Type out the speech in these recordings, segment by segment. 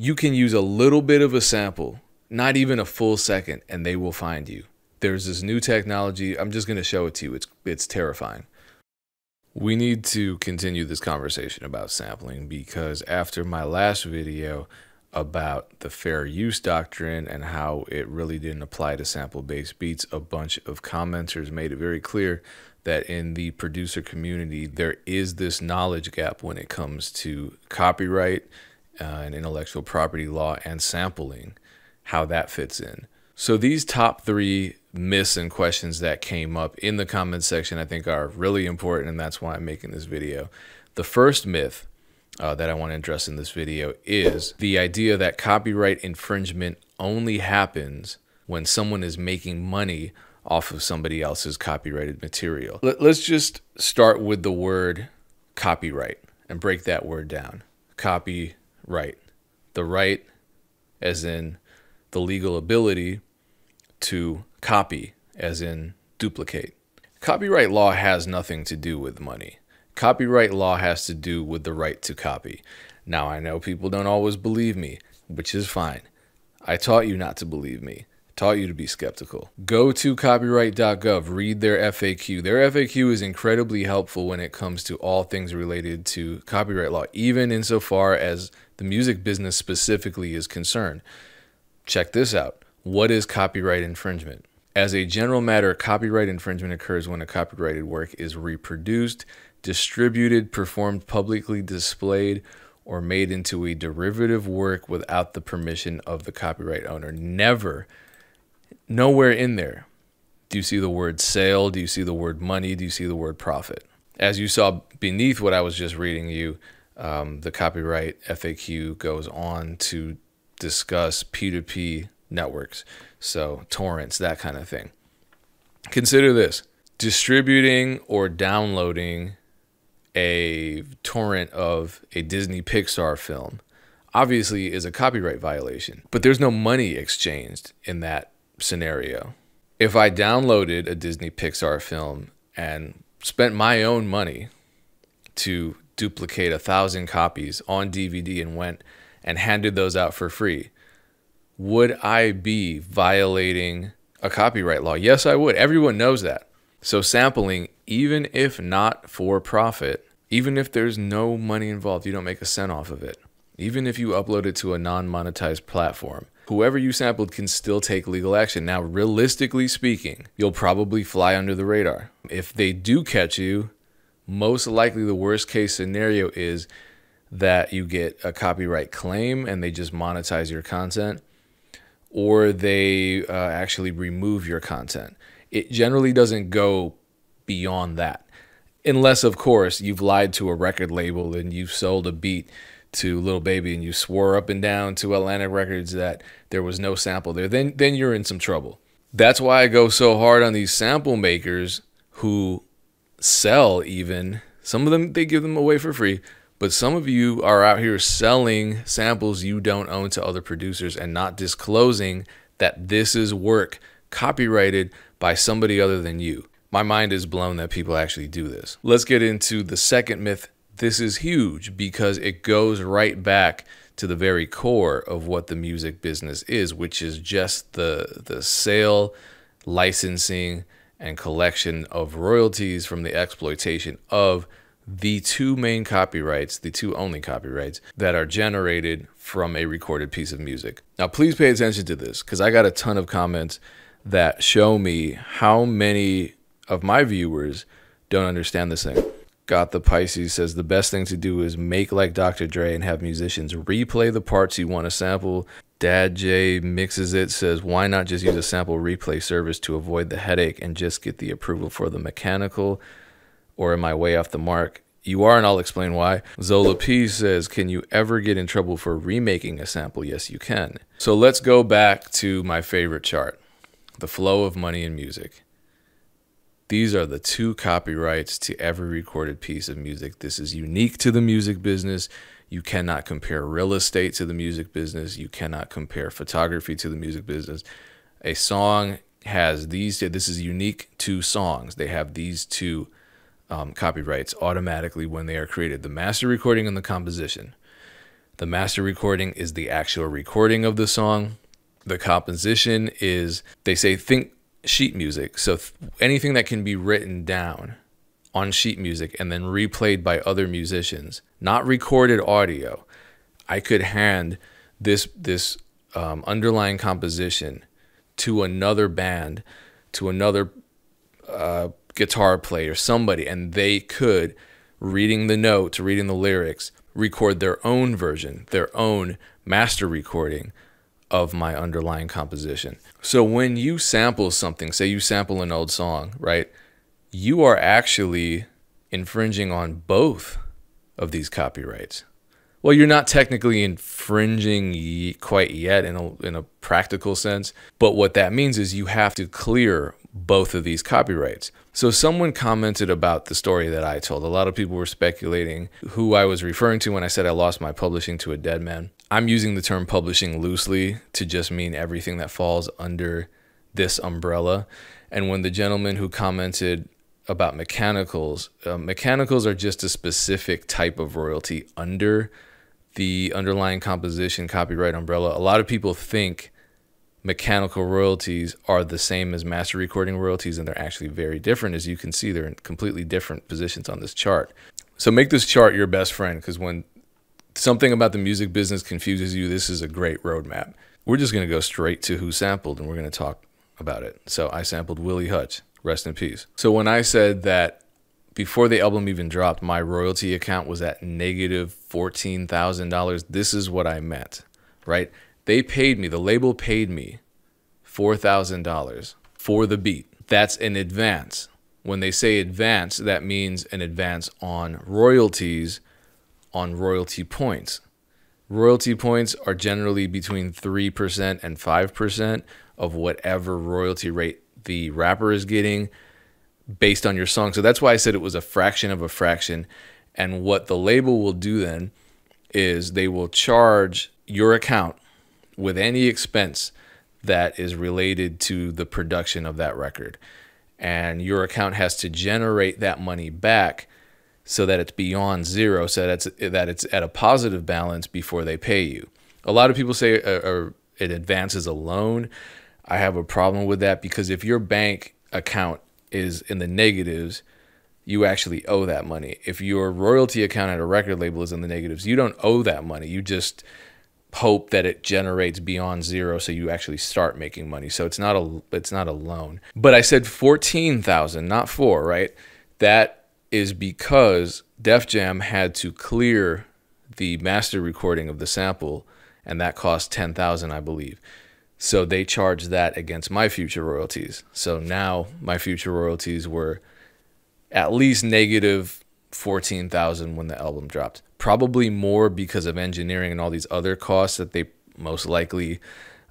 You can use a little bit of a sample, not even a full second, and they will find you. There's this new technology. I'm just going to show it to you. It's it's terrifying. We need to continue this conversation about sampling because after my last video about the fair use doctrine and how it really didn't apply to sample based beats, a bunch of commenters made it very clear that in the producer community, there is this knowledge gap when it comes to copyright uh, and intellectual property law and sampling, how that fits in. So these top three myths and questions that came up in the comment section, I think are really important, and that's why I'm making this video. The first myth uh, that I want to address in this video is the idea that copyright infringement only happens when someone is making money off of somebody else's copyrighted material. Let's just start with the word copyright and break that word down. Copyright. The right, as in the legal ability to copy, as in duplicate. Copyright law has nothing to do with money. Copyright law has to do with the right to copy. Now, I know people don't always believe me, which is fine. I taught you not to believe me, taught you to be skeptical. Go to copyright.gov, read their FAQ. Their FAQ is incredibly helpful when it comes to all things related to copyright law, even insofar as the music business specifically is concerned. Check this out. What is copyright infringement? As a general matter, copyright infringement occurs when a copyrighted work is reproduced, distributed, performed publicly displayed, or made into a derivative work without the permission of the copyright owner. Never, nowhere in there do you see the word sale? Do you see the word money? Do you see the word profit? As you saw beneath what I was just reading you, um, the copyright FAQ goes on to discuss P2P networks, so torrents, that kind of thing. Consider this distributing or downloading a torrent of a Disney Pixar film obviously is a copyright violation, but there's no money exchanged in that scenario. If I downloaded a Disney Pixar film and spent my own money to duplicate a thousand copies on DVD and went and handed those out for free, would I be violating a copyright law? Yes, I would. Everyone knows that. So, sampling, even if not for profit, even if there's no money involved, you don't make a cent off of it. Even if you upload it to a non monetized platform, whoever you sampled can still take legal action. Now, realistically speaking, you'll probably fly under the radar. If they do catch you, most likely the worst case scenario is that you get a copyright claim and they just monetize your content, or they uh, actually remove your content. It generally doesn't go beyond that unless of course you've lied to a record label and you've sold a beat to Lil Baby and you swore up and down to Atlantic Records that there was no sample there, then then you're in some trouble. That's why I go so hard on these sample makers who sell even some of them they give them away for free, but some of you are out here selling samples you don't own to other producers and not disclosing that this is work copyrighted by somebody other than you. My mind is blown that people actually do this. Let's get into the second myth. This is huge because it goes right back to the very core of what the music business is, which is just the the sale, licensing, and collection of royalties from the exploitation of the two main copyrights, the two only copyrights that are generated from a recorded piece of music. Now, please pay attention to this because I got a ton of comments that show me how many of my viewers don't understand this thing. Got the Pisces says the best thing to do is make like Dr. Dre and have musicians replay the parts you want to sample. Dad J mixes it says why not just use a sample replay service to avoid the headache and just get the approval for the mechanical or am I way off the mark? You are, and I'll explain why. Zola P says, Can you ever get in trouble for remaking a sample? Yes, you can. So let's go back to my favorite chart the flow of money in music. These are the two copyrights to every recorded piece of music. This is unique to the music business. You cannot compare real estate to the music business. You cannot compare photography to the music business. A song has these, this is unique to songs. They have these two um, copyrights automatically when they are created the master recording and the composition. The master recording is the actual recording of the song. The composition is, they say, think sheet music. So th- anything that can be written down on sheet music and then replayed by other musicians, not recorded audio. I could hand this this um, underlying composition to another band, to another uh, guitar player, somebody, and they could, reading the notes, reading the lyrics, record their own version, their own master recording of my underlying composition. So when you sample something, say you sample an old song, right? You are actually infringing on both of these copyrights. Well, you're not technically infringing quite yet in a, in a practical sense, but what that means is you have to clear both of these copyrights. So someone commented about the story that I told. A lot of people were speculating who I was referring to when I said I lost my publishing to a dead man. I'm using the term publishing loosely to just mean everything that falls under this umbrella. And when the gentleman who commented about mechanicals, uh, mechanicals are just a specific type of royalty under the underlying composition copyright umbrella. A lot of people think mechanical royalties are the same as master recording royalties, and they're actually very different. As you can see, they're in completely different positions on this chart. So make this chart your best friend because when something about the music business confuses you, this is a great roadmap. We're just going to go straight to who sampled and we're going to talk about it. So I sampled Willie Hutch, rest in peace. So when I said that before the album even dropped, my royalty account was at negative $14,000, this is what I meant, right? They paid me, the label paid me $4,000 for the beat. That's an advance. When they say advance, that means an advance on royalties on royalty points. Royalty points are generally between 3% and 5% of whatever royalty rate the rapper is getting based on your song. So that's why I said it was a fraction of a fraction. And what the label will do then is they will charge your account with any expense that is related to the production of that record. And your account has to generate that money back so that it's beyond zero, so that it's, that it's at a positive balance before they pay you. A lot of people say uh, uh, it advances a loan. I have a problem with that because if your bank account is in the negatives, you actually owe that money. If your royalty account at a record label is in the negatives, you don't owe that money. You just hope that it generates beyond zero so you actually start making money. So it's not a it's not a loan. But I said 14,000, not 4, right? That is because Def Jam had to clear the master recording of the sample and that cost 10,000, I believe. So they charged that against my future royalties. So now my future royalties were at least negative 14,000 when the album dropped probably more because of engineering and all these other costs that they most likely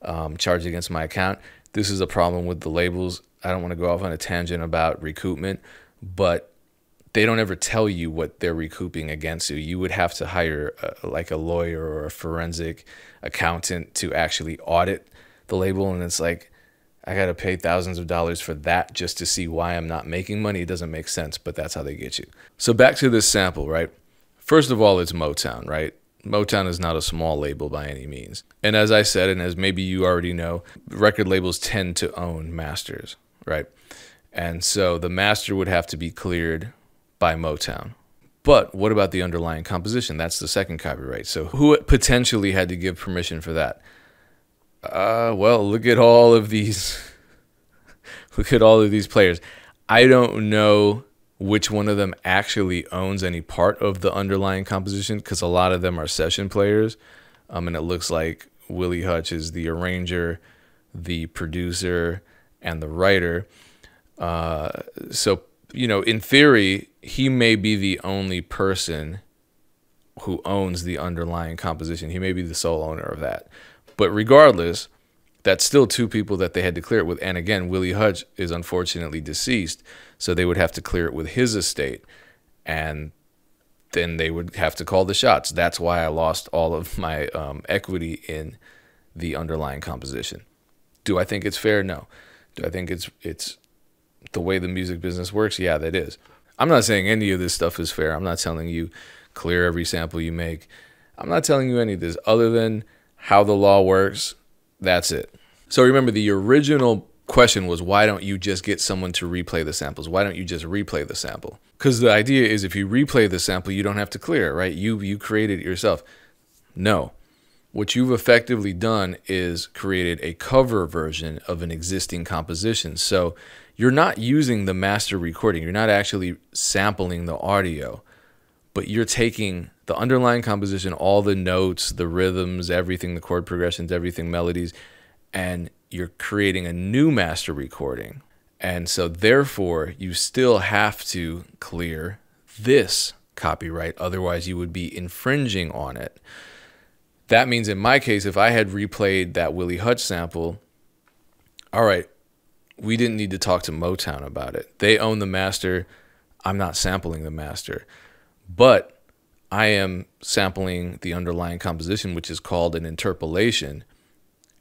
um, charge against my account. This is a problem with the labels. I don't want to go off on a tangent about recoupment, but they don't ever tell you what they're recouping against you. You would have to hire a, like a lawyer or a forensic accountant to actually audit the label, and it's like I got to pay thousands of dollars for that just to see why I'm not making money. It doesn't make sense, but that's how they get you. So back to this sample, right? First of all, it's Motown, right? Motown is not a small label by any means. And as I said, and as maybe you already know, record labels tend to own masters, right? And so the master would have to be cleared by Motown. But what about the underlying composition? That's the second copyright. So who potentially had to give permission for that? Uh, well, look at all of these. look at all of these players. I don't know which one of them actually owns any part of the underlying composition because a lot of them are session players. Um, and it looks like Willie Hutch is the arranger, the producer, and the writer. Uh, so, you know, in theory, he may be the only person who owns the underlying composition. He may be the sole owner of that. But regardless, that's still two people that they had to clear it with. And again, Willie Hutch is unfortunately deceased, so they would have to clear it with his estate, and then they would have to call the shots. That's why I lost all of my um, equity in the underlying composition. Do I think it's fair? No. Do I think it's it's the way the music business works? Yeah, that is. I'm not saying any of this stuff is fair. I'm not telling you clear every sample you make. I'm not telling you any of this other than how the law works. That's it. So remember, the original question was why don't you just get someone to replay the samples? Why don't you just replay the sample? Because the idea is if you replay the sample, you don't have to clear right? You you created it yourself. No. What you've effectively done is created a cover version of an existing composition. So you're not using the master recording. You're not actually sampling the audio, but you're taking the underlying composition, all the notes, the rhythms, everything, the chord progressions, everything, melodies, and you're creating a new master recording. And so, therefore, you still have to clear this copyright. Otherwise, you would be infringing on it. That means, in my case, if I had replayed that Willie Hutch sample, all right, we didn't need to talk to Motown about it. They own the master. I'm not sampling the master. But I am sampling the underlying composition, which is called an interpolation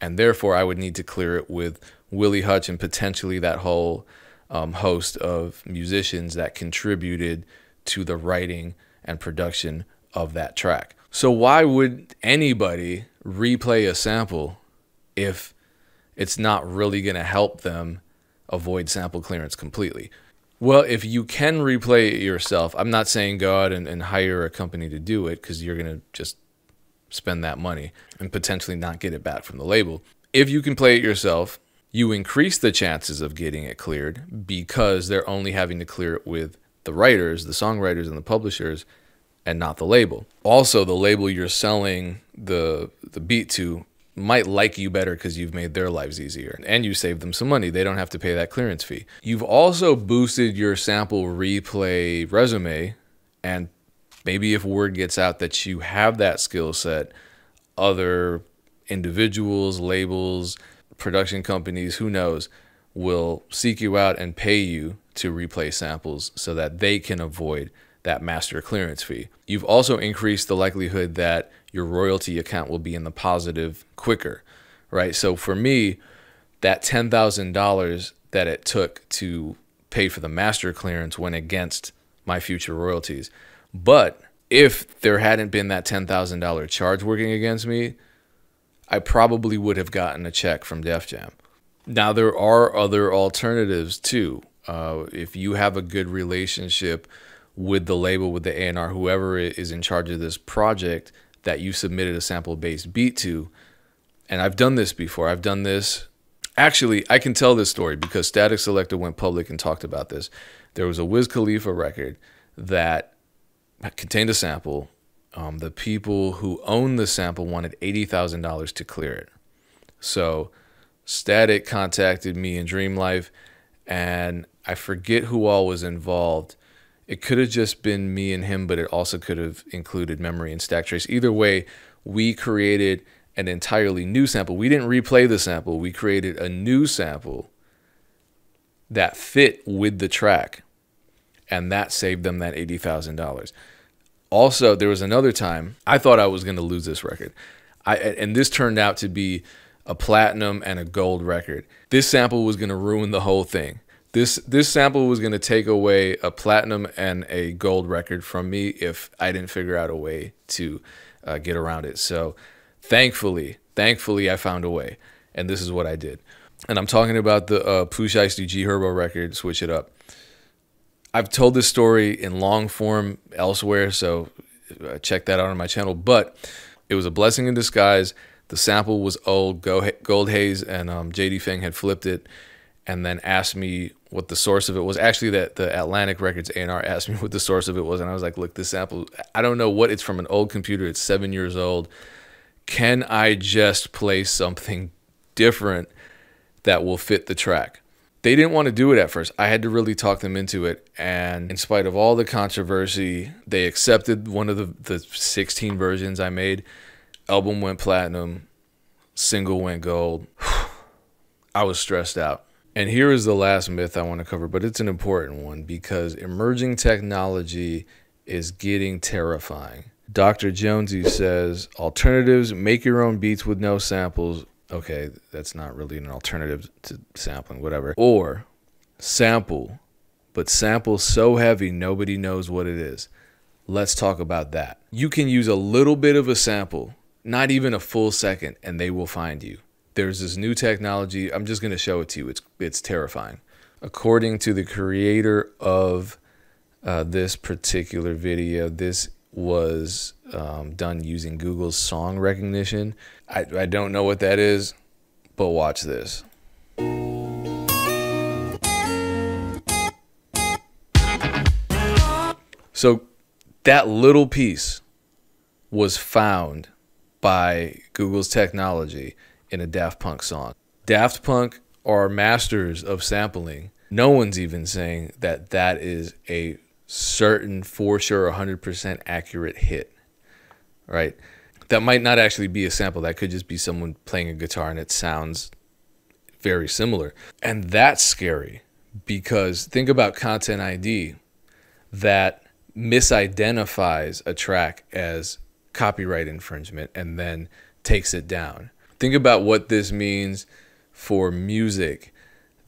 and therefore I would need to clear it with Willie Hutch and potentially that whole um, host of musicians that contributed to the writing and production of that track. So why would anybody replay a sample if it's not really going to help them avoid sample clearance completely? Well, if you can replay it yourself, I'm not saying go out and, and hire a company to do it because you're going to just spend that money and potentially not get it back from the label. If you can play it yourself, you increase the chances of getting it cleared because they're only having to clear it with the writers, the songwriters, and the publishers, and not the label. Also, the label you're selling the the beat to might like you better because you've made their lives easier and you save them some money. They don't have to pay that clearance fee. You've also boosted your sample replay resume and maybe if word gets out that you have that skill set, other individuals, labels, production companies, who knows, will seek you out and pay you to replay samples so that they can avoid that master clearance fee. You've also increased the likelihood that your royalty account will be in the positive quicker, right? So for me, that $10,000 that it took to pay for the master clearance went against my future royalties. But if there hadn't been that $10,000 charge working against me, I probably would have gotten a check from Def Jam. Now, there are other alternatives too. Uh, if you have a good relationship with the label, with the A&R, whoever is in charge of this project that you submitted a sample-based beat to, and I've done this before. I've done this. Actually, I can tell this story because Statik Selektah went public and talked about this. There was a Wiz Khalifa record that contained a sample. Um, the people who owned the sample wanted $80,000 to clear it. So Statik contacted me in Dream Life, and I forget who all was involved. It could have just been me and him, but it also could have included memory and stack trace. Either way, we created an entirely new sample. We didn't replay the sample, we created a new sample that fit with the track and that saved them that $80,000. Also, there was another time I thought I was going to lose this record. I and this turned out to be a platinum and a gold record. This sample was going to ruin the whole thing. This this sample was going to take away a platinum and a gold record from me if I didn't figure out a way to uh, get around it. So, thankfully, thankfully I found a way, and this is what I did. And I'm talking about the uh, Pooh Shiesty G Herbo record, Switch It Up. I've told this story in long form elsewhere, so uh, check that out on my channel. But it was a blessing in disguise. The sample was old. Gold Haze and um, JD Fang had flipped it, and then asked me what the source of it was. Actually, that the Atlantic Records A&R asked me what the source of it was, and I was like, "Look, this sample. I don't know what it's from. An old computer. It's seven years old. Can I just play something different that will fit the track?" they didn't want to do it at first. I had to really talk them into it. And in spite of all the controversy, they accepted one of the, the 16 versions I made. Album went platinum, single went gold. I was stressed out. And here is the last myth I want to cover, but it's an important one because emerging technology is getting terrifying. Dr. Jonesy says alternatives make your own beats with no samples okay, that's not really an alternative to sampling, whatever. Or sample, but sample so heavy nobody knows what it is. Let's talk about that. You can use a little bit of a sample, not even a full second, and they will find you. There's this new technology. I'm just going to show it to you. It's it's terrifying. According to the creator of uh, this particular video, this was um, done using Google's song recognition. I, I don't know what that is, but watch this. So that little piece was found by Google's technology in a Daft Punk song. Daft Punk are masters of sampling. No one's even saying that that is a certain, for sure, 100% accurate hit, right? That might not actually be a sample. That could just be someone playing a guitar and it sounds very similar. And that's scary because think about Content ID that misidentifies a track as copyright infringement and then takes it down. Think about what this means for music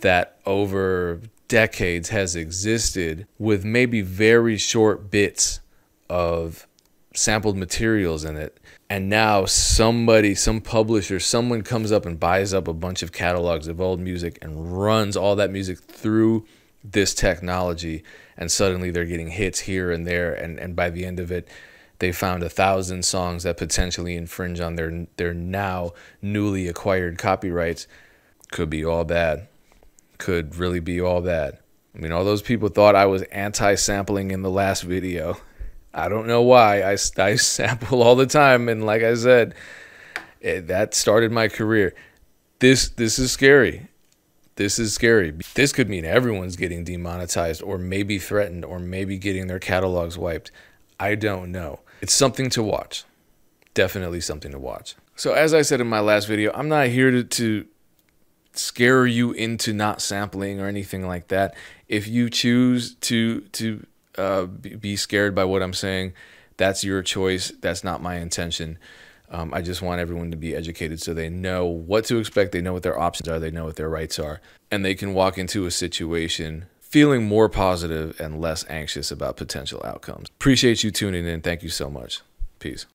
that over decades has existed with maybe very short bits of sampled materials in it. And now somebody, some publisher, someone comes up and buys up a bunch of catalogs of old music and runs all that music through this technology and suddenly they're getting hits here and there and, and by the end of it they found a thousand songs that potentially infringe on their their now newly acquired copyrights. Could be all bad. Could really be all bad. I mean all those people thought i was anti-sampling in the last video. I don't know why. I, I sample all the time and like i said it, that started my career. This this is scary. This is scary. This could mean everyone's getting demonetized or maybe threatened or maybe getting their catalogs wiped. I don't know. It's something to watch. Definitely something to watch. So, as I said in my last video, I'm not here to, to scare you into not sampling or anything like that. If you choose to to uh, be scared by what I'm saying, that's your choice. That's not my intention. Um, I just want everyone to be educated so they know what to expect, they know what their options are, they know what their rights are, and they can walk into a situation feeling more positive and less anxious about potential outcomes. Appreciate you tuning in. Thank you so much. Peace.